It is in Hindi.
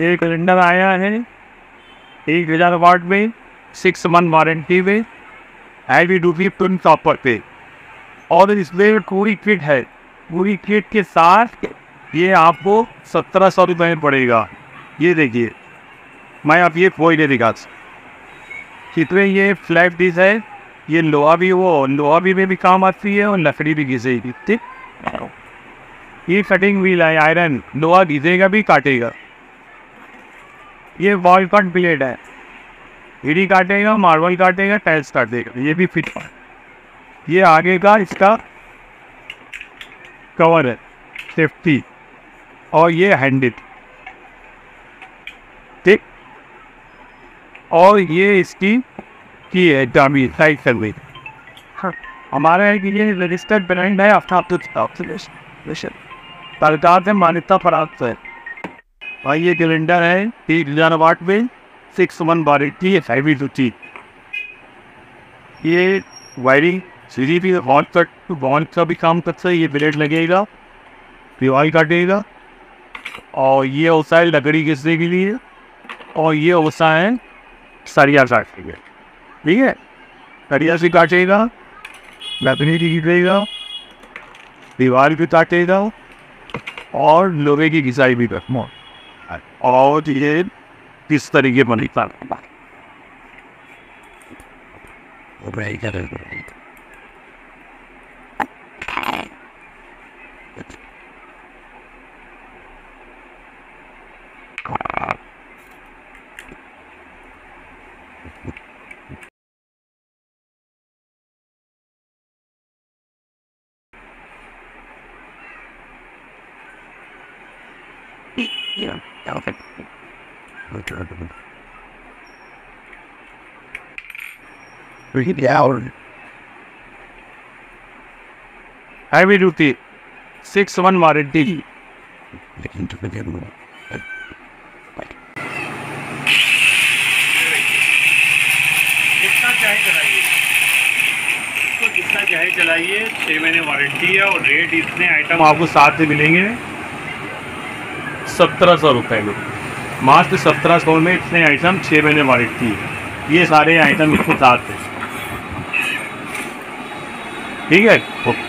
ये कैलेंडर आया है, एक हज़ार वाट में सिक्स मंथ वारंटी में हैवी ड्यूटी पिन टॉपर पे। और इसमें पूरी किट है। पूरी किट के साथ ये आपको सत्रह सौ रुपये पड़ेगा। ये देखिए, मैं आप ये खोल के दिखा कितने ये फ्लैट डिश है, ये लोहा भी वो, लोहा भी में भी काम आती है और लकड़ी भी घिसेगी। ठीक? ये कटिंग व्हील है आयरन लोहा घिसेगा भी, काटेगा। ये वॉल कट ब्लेड है हीडी काटेगा मार्बल काटेगा टाइल्स काटेगा ये भी फिट ये आगे का इसका कवर है सेफ्टी और ये हैंडिल ठीक और ये इसकी की है डामी साइड सर्विस हमारा है कि ये रजिस्टर्ड ब्रांड है आफ्टर सरकार से मान्यता प्राप्त है भाई ये सिलेंडर है तीन हज़ार वाट में सिक्स वन बार वारंटी है हैवी ड्यूटी ये वायरिंग सीधी भी हॉट कट बॉन्ड का भी काम करता है, ये ब्लेड लगेगा, दीवार काटेगा, और ये होता है लकड़ी घिसने के लिए, और ये होता है, सरिया काटने के। ठीक है? सरिया से काटेगा, लकड़ी भी घिसेगा, दीवार भी काटेगा, और लोहे की घिसाई भी कर और ये किस तरीके बनता Yeah, elephant. Read out. Heavy duty six one warranty जितना चाहे चलाइए। इसको जितना चाहे चलाइए छः महीने वारंटी है और रेट इतने आइटम आपको साथ में मिलेंगे। सत्रह सौ रुपये में। मात्र सत्रह सौ में इतने आइटम छः महीने वारंटी है ये सारे आइटम इसके साथ थे। ठीक है? ओके